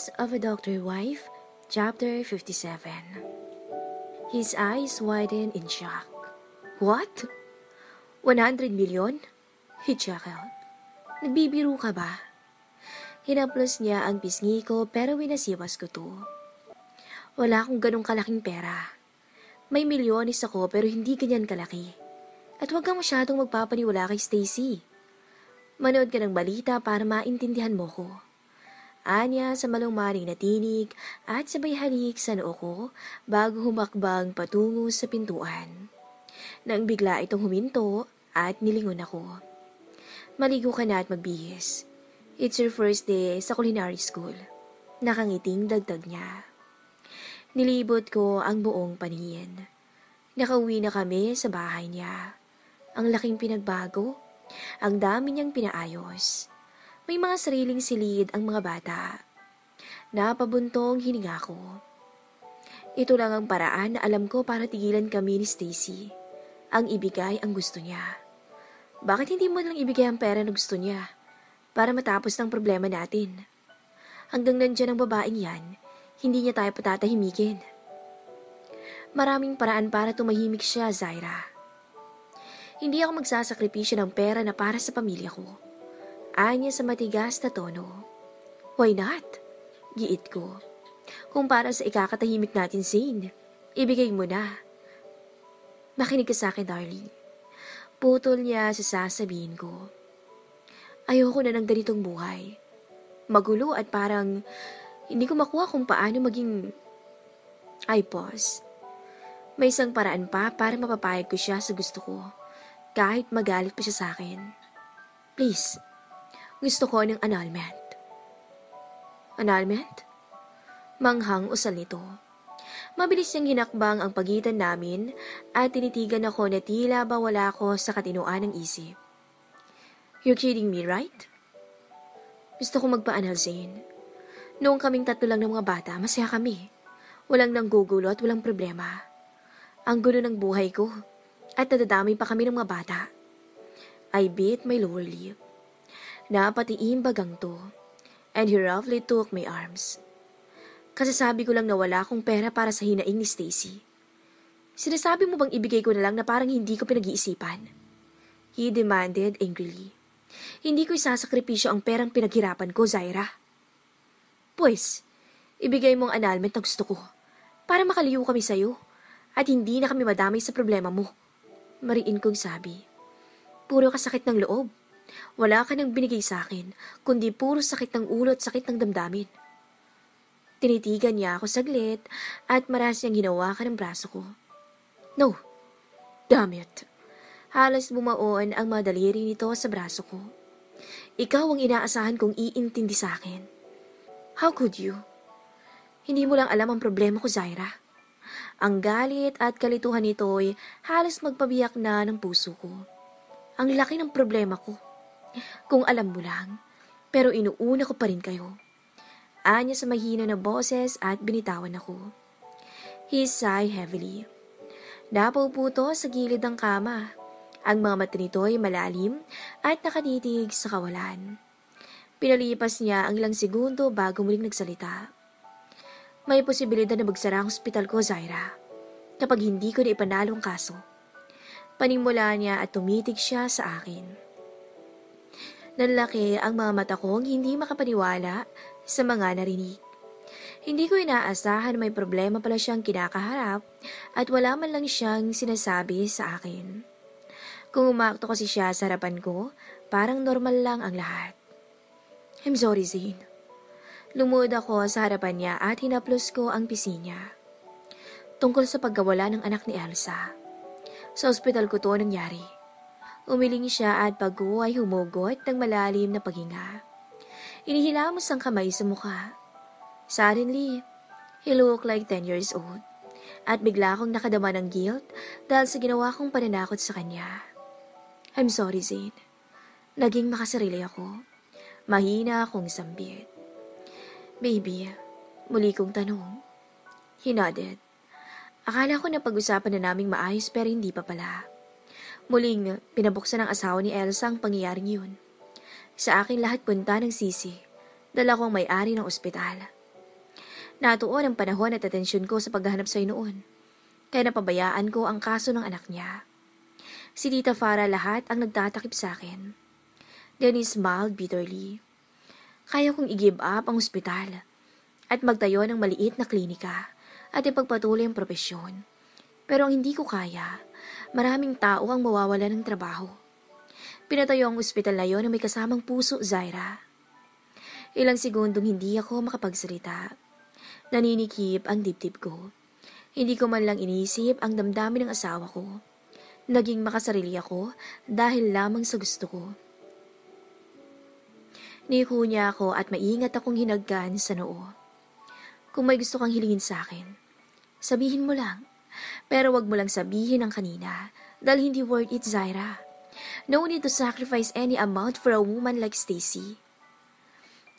Diaries of a Doctor Wife, Chapter 57 His eyes widened in shock. What? 100 million? He chuckled. Nagbibiro ka ba? Hinaplos niya ang pisngi ko pero winasiwas ko to. Wala akong ganong kalaking pera. May milyones ako pero hindi ganyan kalaki. At huwag kang masyadong magpapaniwala kay Stacy. Manood ka ng balita para maintindihan mo ko. Anya sa malungmaring na tinig at sabay halik sa noo ko bago humakbang patungo sa pintuan. Nang bigla itong huminto at nilingon ako. Maligo ka na at magbihis. It's your first day sa culinary school. Nakangiting dagdag niya. Nilibot ko ang buong paningin. Nakauwi na kami sa bahay niya. Ang laking pinagbago. Ang dami niyang pinaayos. May mga sariling silid ang mga bata. Napabuntong hininga ko. Ito lang ang paraan na alam ko para tigilan kami ni Stacy. Ang ibigay ang gusto niya. Bakit hindi mo lang ibigay ang pera na gusto niya? Para matapos ng problema natin. Hanggang nandyan ang babaeng yan, hindi niya tayo patatahimikin. Maraming paraan para tumahimik siya, Zaira. Hindi ako magsasakripisyo ng pera na para sa pamilya ko. Anya sa matigas na tono. Why not? Giit ko. Kung para sa ikakatahimik natin, Zane, ibigay mo na. Makinig ka sa akin, darling. Putol niya sa sasabihin ko. Ayoko na ng ganitong buhay. Magulo at parang hindi ko makuha kung paano maging... I pause. May isang paraan pa para mapapayag ko siya sa gusto ko. Kahit magalit pa siya sa akin. Please, gusto ko ng annulment. Annulment? Manghang usal nito. Mabilis niyang hinakbang ang pagitan namin at tinitigan ako na tila ba wala ako sa katinoan ng isip. You're kidding me, right? Gusto ko magpa-anal, Zane. Noong kaming tatlo lang ng mga bata, masaya kami. Walang nanggugulo at walang problema. Ang gulo ng buhay ko at nadadamay pa kami ng mga bata. I bit my lower lip. Napatiim bagang to, and he roughly took my arms. Kasasabi ko lang na wala akong pera para sa hinaing ni Stacy. Sinasabi mo bang ibigay ko na lang na parang hindi ko pinag-iisipan? He demanded angrily. Hindi ko isasakripisyo ang perang pinaghirapan ko, Zaira. Pues, ibigay mo ang annulment na gusto ko para makaliw kami sa'yo at hindi na kami madamay sa problema mo. Mariin kong sabi. Puro kasakit ng loob. Wala ka nang binigay sa akin, kundi puro sakit ng ulo at sakit ng damdamin. Tinitigan niya ako saglit at maras niyang hinawakan ang braso ko. No, damn it. Halos bumaon ang mga daliri nito sa braso ko. Ikaw ang inaasahan kong iintindi sa akin. How could you? Hindi mo lang alam ang problema ko, Zaira. Ang galit at kalituhan nito ay halos magpabiyak na ng puso ko. Ang laki ng problema ko. Kung alam mo lang, pero inuuna ko pa rin kayo. Anya sa mahina na boses at binitawan ako. He sighed heavily. Napauputo sa gilid ng kama. Ang mga mata nito ay malalim at nakatitig sa kawalan. Pinalipas niya ang ilang segundo bago muling nagsalita. May posibilidad na magsara ang hospital ko, Zaira, kapag hindi ko na ipanalo ang kaso. Panimula niya at tumitig siya sa akin. Nanlaki ang mga mata kong hindi makapaniwala sa mga narinig. Hindi ko inaasahan may problema pala siyang kinakaharap at wala man lang siyang sinasabi sa akin. Kung umakto kasi siya sa harapan ko, parang normal lang ang lahat. I'm sorry, Zane. Lumuod ako sa harapan niya at hinaplos ko ang pisi niya. Tungkol sa pagkawala ng anak ni Elsa. Sa ospital ko to nangyari. Umiling siya at bago ay humugot ng malalim na paghinga. Inihilamos ang kamay sa mukha. Suddenly, he looked like 10 years old. At bigla akong nakadama ng guilt dahil sa ginawa kong pananakot sa kanya. I'm sorry, Zane. Naging makasarili ako. Mahina akong sambit. Baby, muli kong tanong. He nodded. Akala ko na pag-usapan na naming maayos pero hindi pa pala. Muling pinabuksan ng asawa ni Elsa ang pangyayaring yun. Sa akin lahat punta ng sisi. Dala kong may-ari ng ospital. Natuon ang panahon at atensyon ko sa paghahanap sa'yo noon. Kaya napabayaan ko ang kaso ng anak niya. Si Tita Farah lahat ang nagtatakip sa akin. Dennis smiled bitterly. Kaya kong i-give up ang ospital at magtayo ng maliit na klinika at ipagpatuloy ang propesyon. Pero ang hindi ko kaya, maraming tao ang mawawala ng trabaho. Pinatayo ang ospital na yon na may kasamang puso, Zaira. Ilang segundong hindi ako makapagsalita. Naninikip ang dibdib ko. Hindi ko man lang iniisip ang damdamin ng asawa ko. Naging makasarili ako dahil lamang sa gusto ko. Niko niya ako at maingat akong hinagkan sa noo. Kung may gusto kang hilingin sa akin, sabihin mo lang. Pero wag mo lang sabihin ang kanina dahil hindi worth it, Zaira. No need to sacrifice any amount for a woman like Stacy.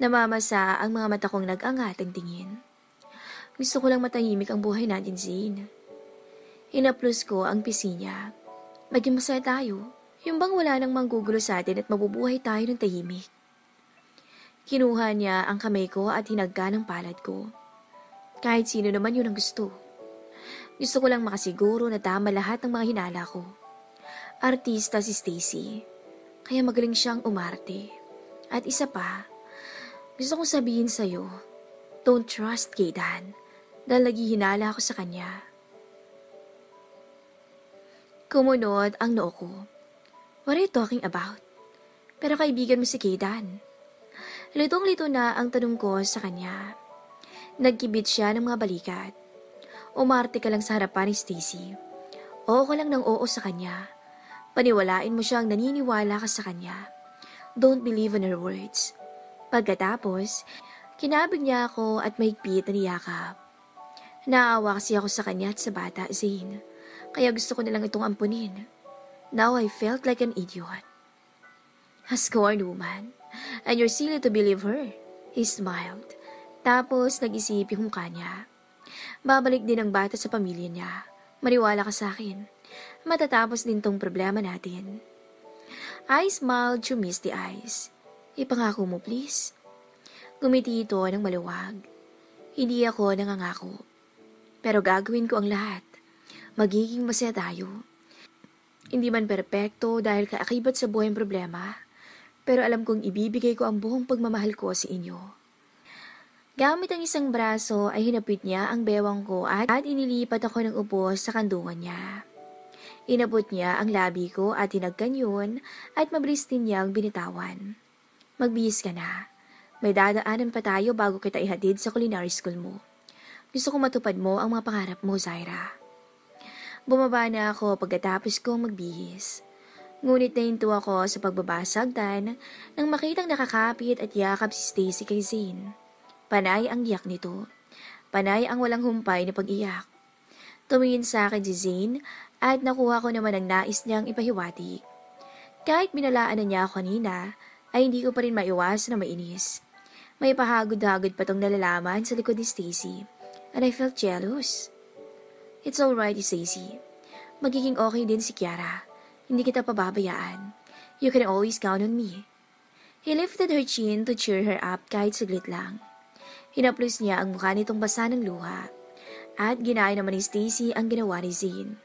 Namamasa ang mga mata kong nag-angat ang tingin. Gusto ko lang matahimik ang buhay natin, Zane. Inaplos ko ang pisi niya. Maging masaya tayo. Yung bang wala nang manggugulo sa atin at mabubuhay tayo ng tahimik. Kinuha niya ang kamay ko at hinagka ng palad ko. Kahit sino naman yun ang gusto. Gusto ko lang makasiguro na tama lahat ng mga hinala ko. Artista si Stacy, kaya magaling siyang umarte. At isa pa, gusto kong sabihin sa'yo, don't trust kay Dan dahil naghihinala ako sa kanya. Kumunod ang noo ko. What are you talking about? Pero kaibigan mo si Kaydan. Litong-lito na ang tanong ko sa kanya. Nagkibit siya ng mga balikat. Umarte ka lang sa harapan ni Stacy. Oo ko lang ng oo sa kanya. Paniwalain mo siyang naniniwala ka sa kanya. Don't believe in her words. Pagkatapos, kinabig niya ako at mahigpit na niyakap. Naawa kasi ako sa kanya at sa bata, Zane. Kaya gusto ko nilang itong ampunin. Now I felt like an idiot. A scorned woman. And you're silly to believe her. He smiled. Tapos nag-isip yung mukha niya. Babalik din ang bata sa pamilya niya. Maniwala ka sa akin. Matatapos din tong problema natin. I smiled through misty eyes. Ipangako mo please. Gumiti ito ng maluwag. Hindi ako nangangako. Pero gagawin ko ang lahat. Magiging masaya tayo. Hindi man perpekto dahil kaakibat sa buhay ang problema pero alam kong ibibigay ko ang buong pagmamahal ko sa inyo. Gamit ang isang braso ay hinapit niya ang bewang ko at, at inilipat ako ng upo sa kandungan niya. Inabot niya ang labi ko at tinagkan yun at mabilis din niyang binitawan. Magbihis ka na. May dadaanan pa tayo bago kita ihatid sa culinary school mo. Gusto ko matupad mo ang mga pangarap mo, Zaira. Bumaba na ako pagkatapos kong magbihis. Ngunit nahinto ako sa pagbabasag dan nang makitang nakakapit at yakap si Stacy kay Zane. Panay ang iyak nito. Panay ang walang humpay na pag-iyak. Tumingin sa akin si Zane at nakuha ko naman ang nais niyang ipahiwatig. Kahit binalaan na niya ako kanina, ay hindi ko pa rin maiwas na mainis. May pahagod-hagod pa tong nalalaman sa likod ni Stacy and I felt jealous. It's alright, Stacy. Magiging okay din si Kiara. Hindi kita pababayaan. You can always count on me. He lifted her chin to cheer her up kahit saglit lang. Hinaplos niya ang mukha nitong basa ng luha. At ginaya naman ni Stacy ang ginawa ni Zane.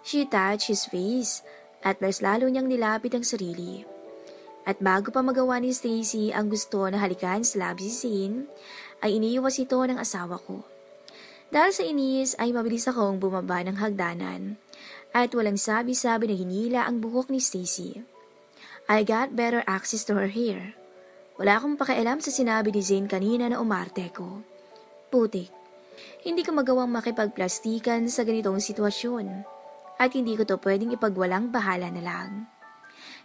She touched his face at mas lalo niyang nilapit ang sarili. At bago pa magawa ni Stacy ang gusto na halikan sa labi si Zane, ay iniiwas ito ng asawa ko. Dahil sa inis ay mabilis akong bumaba ng hagdanan at walang sabi-sabi na hinila ang buhok ni Stacy. I got better access to her hair. Wala akong pakialam sa sinabi ni Zane kanina na umarte ko. Putik, hindi ko magawang makipagplastikan sa ganitong sitwasyon at hindi ko to pwedeng ipagwalang bahala na lang.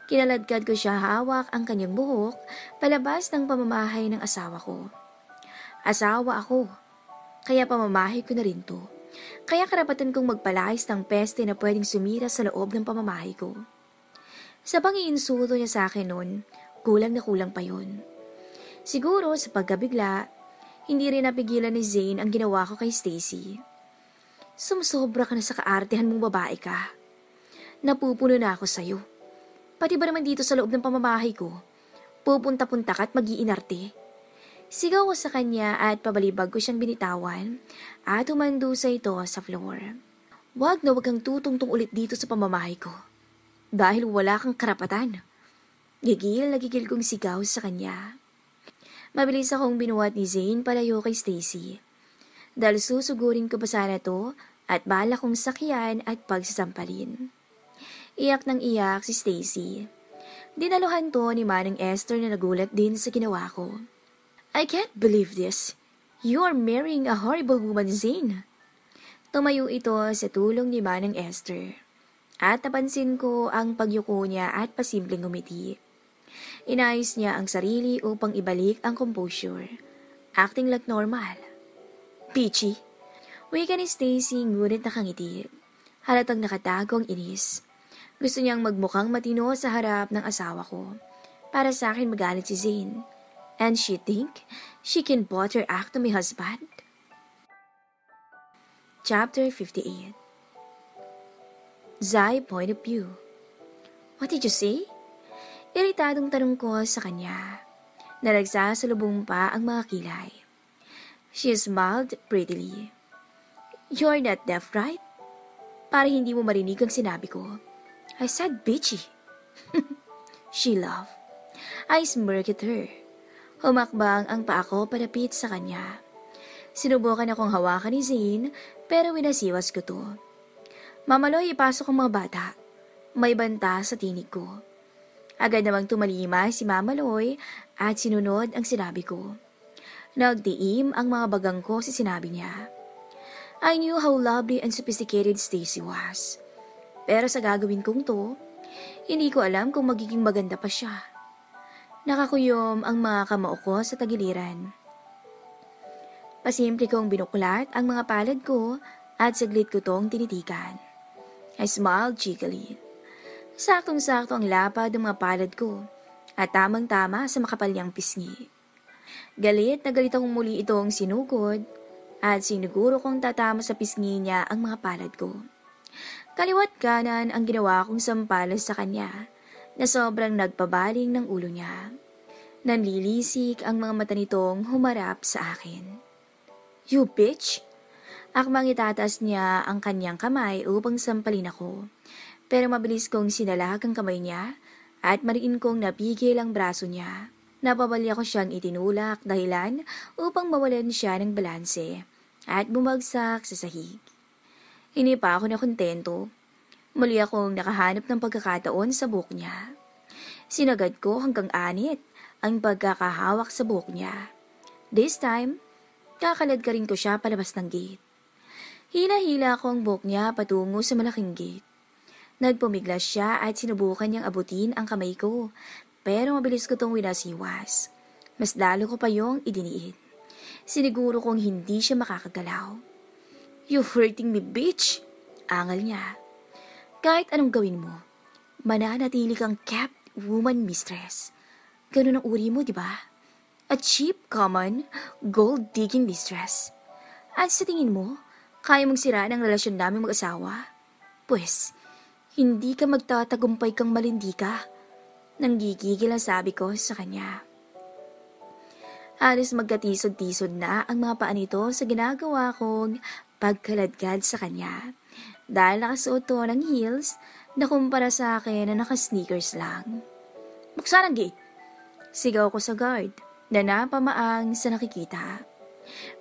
Kinaladkad ko siya hawak ang kanyang buhok palabas ng pamamahay ng asawa ko. Asawa ako, kaya pamamahay ko na rin to. Kaya karapatan kong magpalayas ng peste na pwedeng sumira sa loob ng pamamahay ko. Sa pangiinsulto niya sa akin noon, kulang na kulang pa yun. Siguro sa pagkabigla, hindi rin napigilan ni Zane ang ginawa ko kay Stacy. Sumusobra ka na sa kaartehan mong babae ka. Napupuno na ako sa'yo. Pati ba naman dito sa loob ng pamamahay ko, pupunta-punta ka at mag-iinarte. Sigaw ko sa kanya at pabalibag ko siyang binitawan at umando sa ito sa floor. Huwag na huwag kang tutungtong ulit dito sa pamamahay ko. Dahil wala kang karapatan. Gigil na gigil kong sigaw sa kanya. Mabilis akong binuhat ni Zane palayo kay Stacy. Dahil susugurin ko pa sana to at bala kong sakyan at pagsasampalin. Iyak ng iyak si Stacy. Dinaluhan to ni Manang Esther na nagulat din sa ginawa ko. I can't believe this. You are marrying a horrible woman, Zane. Tumayo ito sa tulong ni Manang Esther. At napansin ko ang pagyuko niya at pasimpleng umiti. Inayos niya ang sarili upang ibalik ang composure. Acting like normal. Peachy. Wika ni Stacy ngunit nakangiti. Halatang nakatago ang inis. Gusto niyang magmukhang matino sa harap ng asawa ko. Para sa akin magalit si Zane. And she think she can butter act to my husband? Chapter 58 Zai point of view What did you say? Iritadong tanong ko sa kanya. Nalagsasalubong pa ang mga kilay. She smiled prettily. You're not deaf, right? Para hindi mo marinig ang sinabi ko. I said bitchy. She laughed. I smirked her. Humakbang ang paa ko palapit sa kanya. Sinubukan akong hawakan ni Zane, pero winasiwas ko to. Mamaloy, ipasok ang mga bata. May banta sa tinig ko. Agad namang tumalima si Mamaloy at sinunod ang sinabi ko. Nagdiim ang mga bagang ko si sinabi niya. I knew how lovely and sophisticated Stacy was. Pero sa gagawin kong to, hindi ko alam kung magiging maganda pa siya. Nakakuyom ang mga kamao ko sa tagiliran. Pasimple kong binuklat ang mga palad ko at saglit ko tong tinitikan. I smiled cheekily. Saktong-sakto ang lapad ng mga palad ko at tamang-tama sa makapalyang pisngi. Galit na galit akong muli itong sinugod at siniguro kong tatama sa pisngi niya ang mga palad ko. Kaliwat kanan ang ginawa kong sampalas sa kanya na sobrang nagpabaling ng ulo niya. Nanlilisik ang mga mata nitong humarap sa akin. You bitch! Akmang itataas niya ang kanyang kamay upang sampalin ako. Pero mabilis kong sinalag ang kamay niya at mariin kong napigil ang braso niya. Napabalya ko siyang itinulak dahilan upang mawalan siya ng balanse at bumagsak sa sahig. Hindi pa ako na kontento. Muli akong nakahanap ng pagkakataon sa buhok niya. Sinagad ko hanggang anit ang pagkakahawak sa buhok niya. This time, kakalad ka rin ko siya palabas ng gate. Hila-hila ko ang buhok niya patungo sa malaking gate. Nagpumiglas siya at sinubukan niyang abutin ang kamay ko, pero mabilis ko tong winasiwas. Mas lalo ko pa yung idiniin. Siniguro kong hindi siya makakagalaw. You hurting me, bitch! Angal niya. Kahit anong gawin mo, mananatili kang kept woman mistress. Ganun ang uri mo, di ba? A cheap, common, gold-digging mistress. At sa tingin mo, kaya mong siraan ang relasyon namin mag-asawa? Pues, hindi ka magtatagumpay kang malindi ka. Nanggigigil ang sabi ko sa kanya. Halos magkatisod-tisod na ang mga paa nito sa ginagawa kong pagkaladkad sa kanya. Dahil nakasuot to ng heels na kumpara sa akin na naka-sneakers lang. Buksan ang gate! Sigaw ko sa guard na napamaang sa nakikita.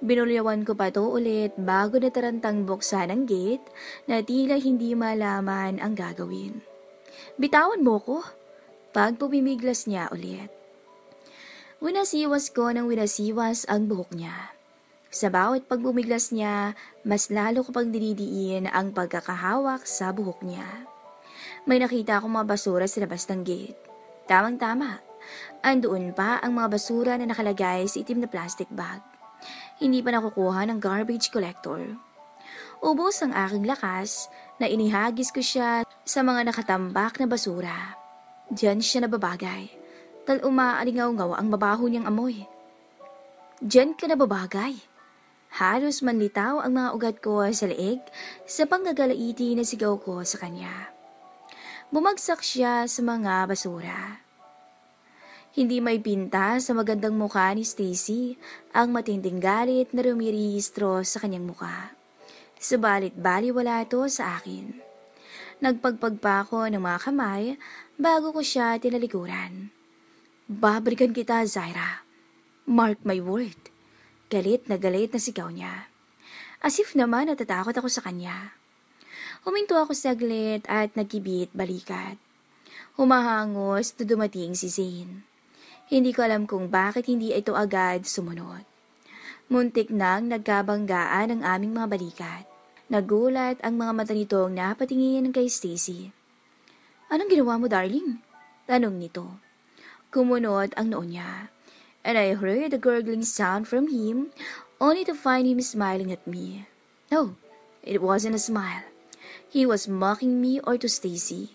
Binulyawan ko pa to ulit bago natarantang buksan ang gate na tila hindi malaman ang gagawin. Bitawan mo ko pag pumimiglas niya ulit. Winasiwas ko ng winasiwas ang buhok niya. Sa bawat pagbumiglas niya, mas lalo ko pang dinidiin ang pagkakahawak sa buhok niya. May nakita akong mga basura sa labas ng gate. Tamang-tama. Andoon pa ang mga basura na nakalagay sa itim na plastic bag. Hindi pa nakukuha ng garbage collector. Ubos ang aking lakas na inihagis ko siya sa mga nakatambak na basura. Diyan siya nababagay. Tal umaalingaw-ngaw ang mabaho niyang amoy. Diyan ka nababagay. Halos manlitaw ang mga ugat ko sa leeg sa panggagalaiti na sigaw ko sa kanya. Bumagsak siya sa mga basura. Hindi may pinta sa magandang mukha ni Stacy ang matinding galit na rumirehistro sa kanyang mukha. Subalit baliwala ito sa akin. Nagpagpag pa ako ng mga kamay bago ko siya tinalikuran. Babalikan kita, Zaira. Mark my word. Galit na galit na sigaw niya. As if naman natatakot ako sa kanya. Huminto ako saglit at nagkibit balikat. Humahangos na dumating si Zane. Hindi ko alam kung bakit hindi ito agad sumunod. Muntik nang nagkabanggaan ang aming mga balikat. Nagulat ang mga mata nitong napatingin kay Stacy. Anong ginawa mo, darling? Tanong nito. Kumunot ang noon niya. And I heard a gurgling sound from him, only to find him smiling at me. No, it wasn't a smile. He was mocking me or to Stacy.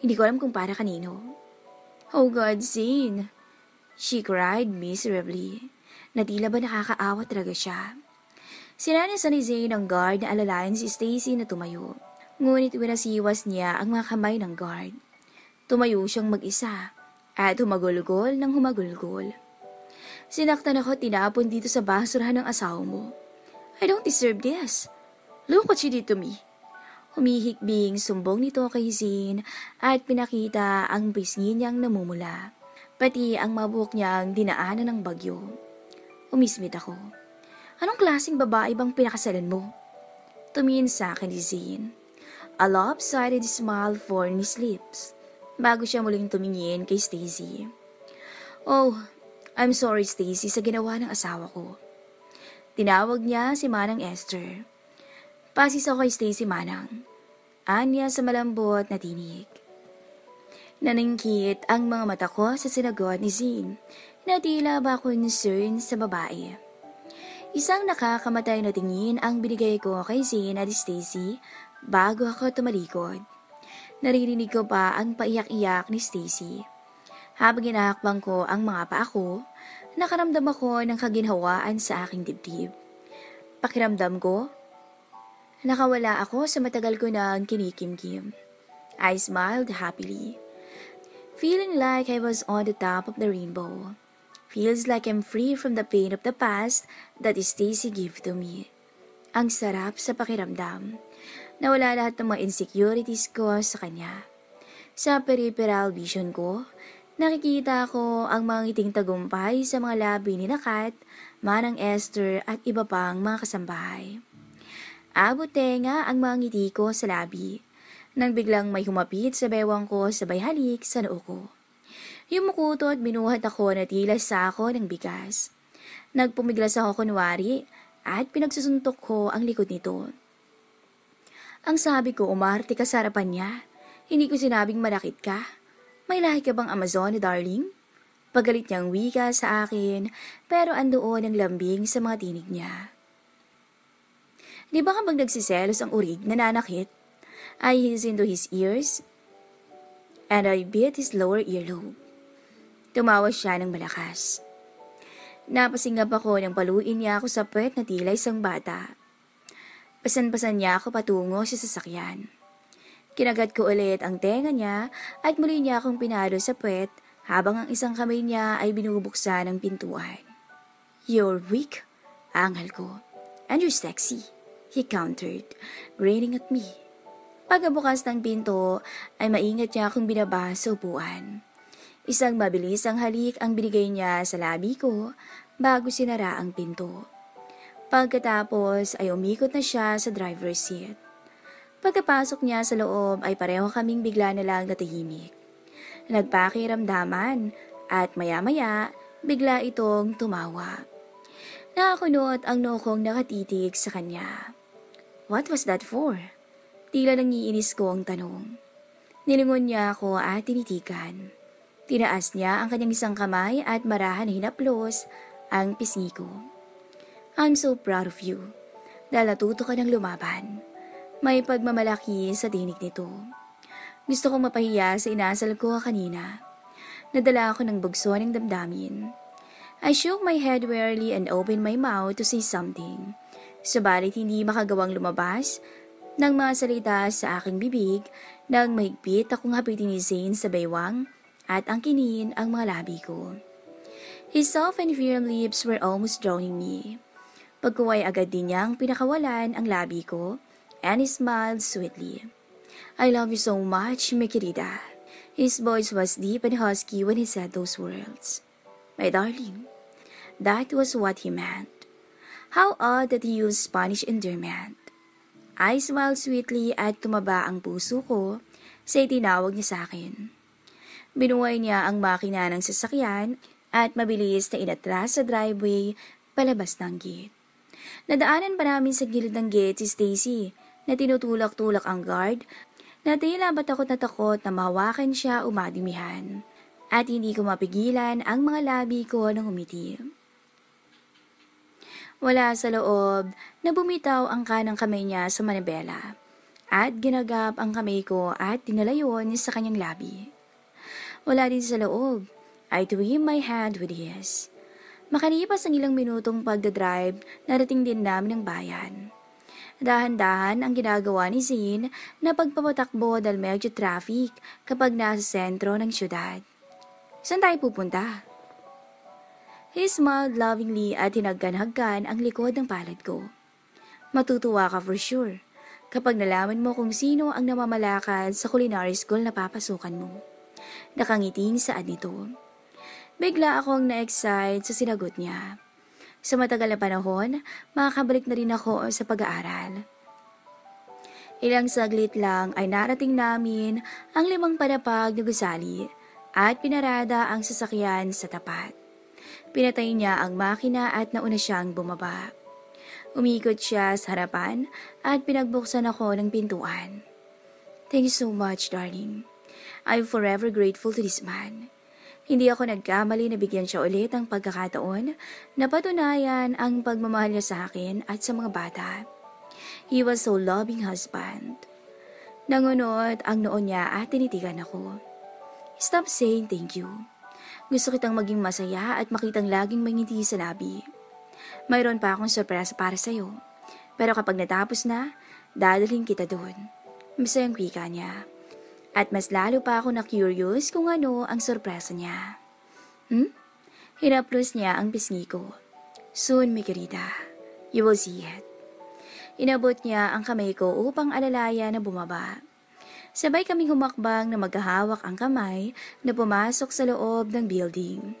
Hindi ko alam kung para kanino. Oh God, Zane! She cried miserably. Na ba nakakaawa talaga siya. Sinanasan ni Zane ang guard na alalayan si Stacy na tumayo. Ngunit winasiwas niya ang mga kamay ng guard. Tumayo siyang mag-isa at humagulgol ng humagulgol. Sinaktan ako tinapon dito sa basurahan ng asawa mo. I don't deserve this. Look what she did to me. Humihikbing sumbong nito kay Zane at pinakita ang pisngi niyang namumula pati ang mabuk niyang dinaanan ng bagyo. Umismit ako. Anong klaseng babae bang pinakasalan mo? Tumingin sa akin ni Zane. A lopsided smile formed his lips bago siya muling tumingin kay Stacy. Oh, I'm sorry Stacy sa ginawa ng asawa ko. Tinawag niya si Manang Esther. Pasis ako kay Stacy Manang. Anya sa malambot na tinig. Naningkit ang mga mata ko sa sinagot ni Zine na tila ba concern sa babae. Isang nakakamatay na tingin ang binigay ko kay Zine at Stacy bago ako tumalikod. Naririnig ko pa ang paiyak-iyak ni Stacy. Habang inahakbang ko ang mga paa ko, nakaramdam ako ng kaginhawaan sa aking dibdib. Pakiramdam ko, nakawala ako sa matagal ko ng kinikimkim. I smiled happily feeling like I was on the top of the rainbow. Feels like I'm free from the pain of the past that Stacy gave to me. Ang sarap sa pakiramdam. Nawala lahat ng mga insecurities ko sa kanya. Sa peripheral vision ko, nakikita ko ang mga ngiting tagumpay sa mga labi ni Nakat, Manang Esther at iba pang mga kasambahay. Abot nga ang mga ngiti ko sa labi nang biglang may humapit sa bewang ko sabay halik sa noo ko. Yumukuto at binuhat ako na tila sa ako ng bigas. Nagpumiglas ako kunwari at pinagsusuntok ko ang likod nito. Ang sabi ko, umarte ka sa harapan niya. Hindi ko sinabing malakit ka. May lahi ka bang Amazon, darling? Pagalit niyang wika sa akin, pero andoon ang lambing sa mga tinig niya. Di ba kapag nagsiselos ang urig, nananakit? I hiss into his ears, and I bit his lower earlobe. Tumawa siya ng malakas. Napasingap ako nang paluin niya ako sa puwet na tila isang bata. Pasan-pasan niya ako patungo sa sasakyan. Kinagat ko ulit ang tenga niya at muli niya akong pinalo sa puwet habang ang isang kamay niya ay binubuksan ng pintuan. You're weak, angal ko. And you're sexy, he countered, grinning at me. Pagkabukas ng pinto, ay maingat niya akong binaba sa upuan. Isang mabilis ang halik ang binigay niya sa labi ko bago sinara ang pinto. Pagkatapos ay umikot na siya sa driver's seat. Pagkapasok niya sa loob ay pareho kaming bigla na lang natahimik. Nagpakiramdaman at maya-maya bigla itong tumawa. Nakakunot ang nokong nakatitig sa kanya. What was that for? Tila nangiinis ko ang tanong. Nilingon niya ako at tinitikan. Tinaas niya ang kanyang isang kamay at marahan na hinaplos ang pisngi ko. I'm so proud of you. Dahil natuto ka ng lumaban. May pagmamalaki sa tinig nito. Gusto kong mapahiya sa inasal ko kanina. Nadala ako ng bugso ng damdamin. I shook my head wearily and opened my mouth to say something. Subalit hindi makagawang lumabas ng mga salita sa aking bibig nang mahigpit akong hapitin ni Zane sa baywang at angkinin ang mga labi ko. His soft and firm lips were almost drowning me. Pagkuway agad din niyang pinakawalan ang labi ko and he smiled sweetly. I love you so much, mi querida. His voice was deep and husky when he said those words. My darling. That was what he meant. How odd that he used Spanish endearment. I smiled sweetly at tumaba ang puso ko sa itinawag niya sa akin. Binuhay niya ang makina ng sasakyan at mabilis na inatras sa driveway palabas ng gate. Nadaanan pa namin sa gilid ng gate si Stacy na tinutulak-tulak ang guard na tila ba takot na takot na mahawakan siya umadimihan at hindi ko mapigilan ang mga labi ko nang umiti. Wala sa loob na bumitaw ang kanang kamay niya sa manibela at ginagap ang kamay ko at dinala yun sa kanyang labi. Wala din sa loob. I twin my hand with his. Makalipas ang ilang minutong pagdadrive, narating din namin ang bayan. Dahan-dahan ang ginagawa ni Zane na pagpapatakbo dahil medyo traffic kapag nasa sentro ng syudad. Saan tayo pupunta? He smiled lovingly at hinagkan-hagkan ang likod ng palad ko. Matutuwa ka for sure kapag nalaman mo kung sino ang namamalakad sa culinary school na papasukan mo. Nakangiting saad nito. Bigla akong na-excite sa sinagot niya. Sa matagal na panahon, makakabalik na rin ako sa pag-aaral. Ilang saglit lang ay narating namin ang limang padapag na gusali at pinarada ang sasakyan sa tapat. Pinatay niya ang makina at nauna siyang bumaba. Umikot siya sa harapan at pinagbuksan ako ng pintuan. Thank you so much, darling. I'm forever grateful to this man. Hindi ako nagkamali na bigyan siya ulit ng pagkakataon na patunayan ang pagmamahal niya sa akin at sa mga bata. He was so loving husband. Nangunot ang noon niya at tinitigan ako. Stop saying thank you. Gusto kitang maging masaya at makitang laging may ngiti sa labi. Mayroon pa akong sorpresa para sa'yo. Pero kapag natapos na, dadalhin kita doon. Masayang kwika niya. At mas lalo pa ako na-curious kung ano ang sorpresa niya. Hmm? Hinaplos niya ang pisngi ko. Soon, mi querida. You will see it. Inabot niya ang kamay ko upang alalaya na bumaba. Sabay kaming humakbang na maghahawak ang kamay na pumasok sa loob ng building.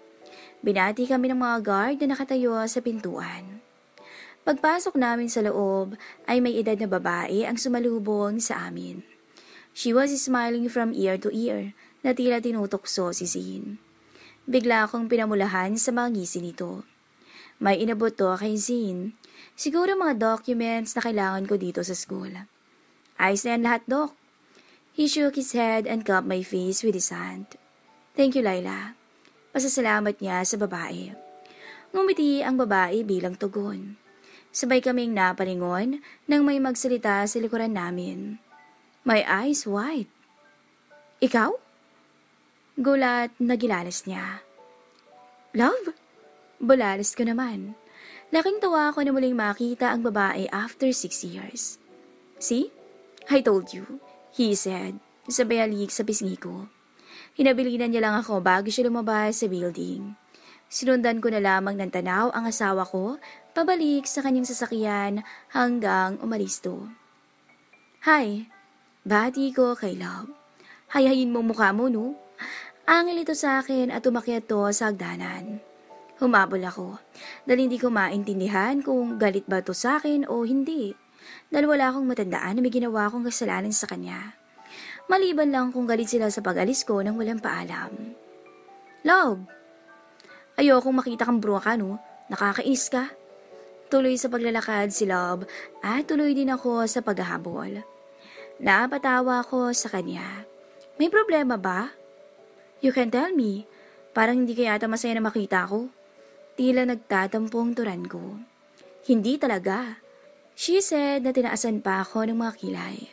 Binati kami ng mga guard na nakatayo sa pintuan. Pagpasok namin sa loob ay may edad na babae ang sumalubong sa amin. She was smiling from ear to ear na tila tinutokso si Zin. Bigla akong pinamulahan sa mga ngisi nito. May inabot to kay Zin. Siguro mga documents na kailangan ko dito sa school. Ayos na yan lahat, Doc. He shook his head and cupped my face with his hand. Thank you, Laila. Pasasalamat niya sa babae. Ngumiti ang babae bilang tugon. Sabay kaming napalingon nang may magsalita sa likuran namin. My eyes wide. Ikaw? Gulat na gilalas niya. Love? Bulalas ko naman. Laking tawa ko na muling makita ang babae after six years. See? I told you. He said, sabay alik sa pisngi ko. Hinabilinan niya lang ako bago siya lumabas sa building. Sinundan ko na lamang ng tanaw ang asawa ko pabalik sa kanyang sasakyan hanggang umalis to. Hi, bati ko kay Love. Hayahin mo mukha mo, no? Angil ito sa akin at umakyat to sa hagdanan. Humabol ako dahil hindi ko maintindihan kung galit ba to sa akin o hindi dahil wala akong matandaan na may ginawa akong kasalanan sa kanya. Maliban lang kung galit sila sa pag-alis ko nang walang paalam. Log! Ayokong makita kang bruwa no? Nakakais ka. Tuloy sa paglalakad si Love at tuloy din ako sa paghahabol. Napatawa ako sa kanya. May problema ba? You can tell me. Parang hindi kaya ata masaya na makita ko. Tila nagtatampong turan ko. Hindi talaga. She said na tinaasan pa ako ng mga kilay.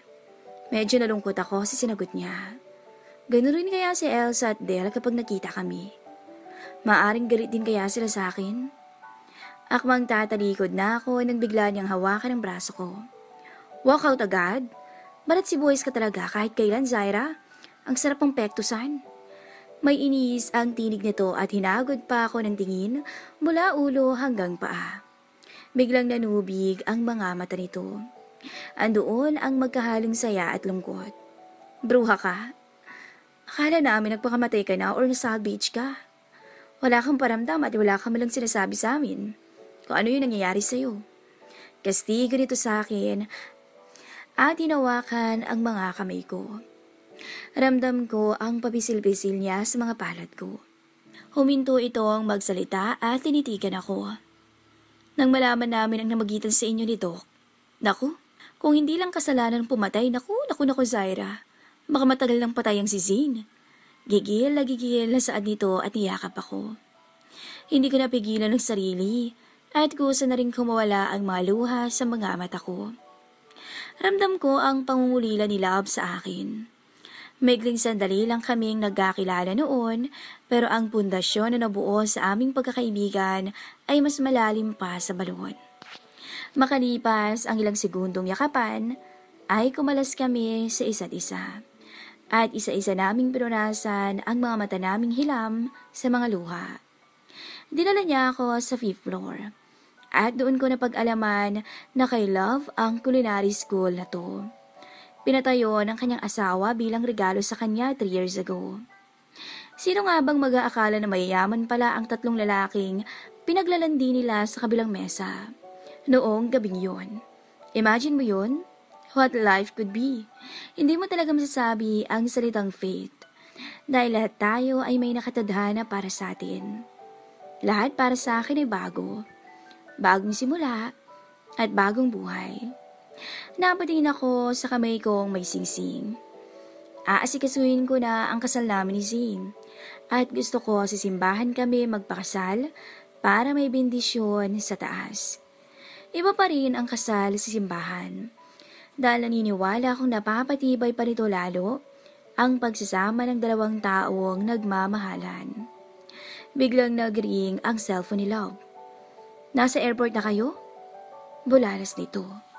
Medyo nalungkot ako sa sinagot niya. Ganun rin kaya si Elsa at Del kapag nakita kami. Maaring galit din kaya sila sa akin? Akmang tatalikod na ako nang bigla niyang hawakan ang braso ko. Walk out agad? Balat si boys ka talaga kahit kailan, Zaira? Ang sarap ng pektusan. May inis ang tinig nito at hinagod pa ako ng tingin mula ulo hanggang paa. Biglang nanubig ang mga mata nito. Andoon ang magkahaling saya at lungkot. Bruha ka? Akala namin nagpakamatay ka na or nasa beach ka. Wala kang paramdam at wala ka malang sinasabi sa amin. Kung ano yung nangyayari sa'yo. Kastigo nito sa akin at hinawakan ang mga kamay ko. Ramdam ko ang papisil-pisil niya sa mga palad ko. Huminto itong magsalita at tinitigan ako. Nang malaman namin ang namagitan sa inyo ni Doc, naku, kung hindi lang kasalanan pumatay, naku, naku, naku, Zaira, baka matagal lang patay ang si Zane. Gigil na gigil na saan nito at niyakap ako. Hindi ko napigilan ng sarili at kusa na rin kumawala ang mga luha sa mga mata ko. Ramdam ko ang pangungulila ni Love sa akin. Maigling sandali lang kaming nagkakilala noon, pero ang pundasyon na nabuo sa aming pagkakaibigan ay mas malalim pa sa balon. Makalipas ang ilang segundong yakapan, ay kumalas kami sa isa't isa. At isa-isa naming pinunasan ang mga mata naming hilam sa mga luha. Dinala niya ako sa fifth floor. At doon ko napag-alaman na kay Love ang culinary school na to. Pinatayo ng kanyang asawa bilang regalo sa kanya 3 years ago. Sino nga bang mag-aakala na mayayaman pala ang tatlong lalaking pinaglalandi nila sa kabilang mesa? Noong gabing yon. Imagine mo yon? What life could be. Hindi mo talaga masasabi ang salitang fate. Dahil lahat tayo ay may nakatadhana para sa atin. Lahat para sa akin ay bago. Bagong simula at bagong buhay. Napatingin ako sa kamay kong may singsing. Aasikasuhin ko na ang kasal namin ni Zane at gusto ko sa simbahan kami magpakasal para may bendisyon sa taas. Iba pa rin ang kasal sa simbahan dahil naniniwala akong napapatibay pa nito lalo ang pagsasama ng dalawang taong nagmamahalan. Biglang nag-ring ang cellphone ni Love. Nasa airport na kayo? Bulalas nito.